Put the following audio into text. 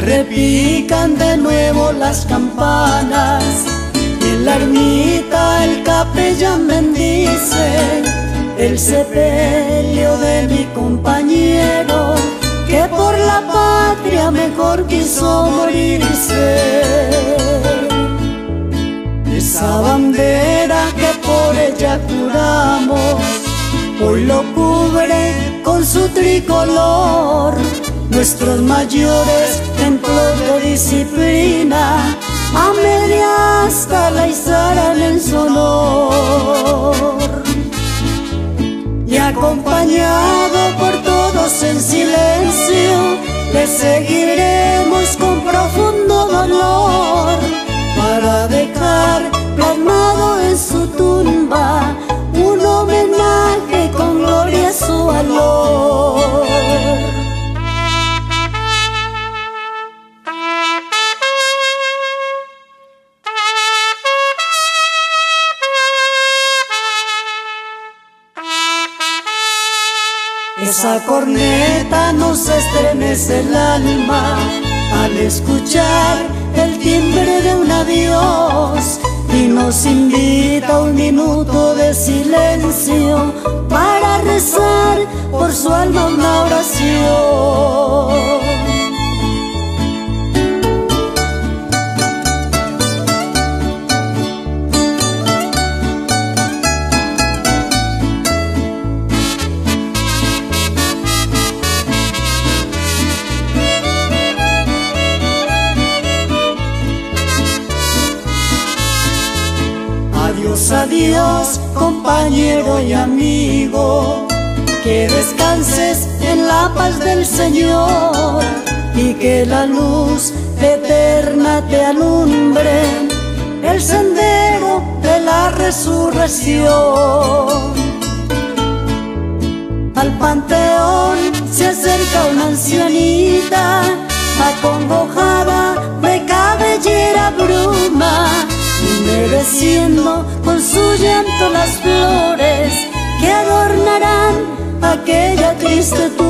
repican de nuevo las campanas y en la ermita el capellán bendice el sepelio de mi compañero que por la patria mejor quiso morirse. Esa bandera que por ella curamos, hoy lo cubre con su tricolor. Nuestros mayores templos de disciplina, a media hasta la izara en su honor. Y acompañado por todos en silencio, le seguiremos con profundo dolor Esa corneta nos estremece el alma al escuchar el timbre de un adiós y nos invita un minuto de silencio para rezar por su alma una oración. Adiós, compañero y amigo, que descanses en la paz del Señor y que la luz eterna te alumbre el sendero de la resurrección. Al panteón se acerca una ancianita, acongojada humedeciendo con su llanto las flores que adornarán aquella triste tumba.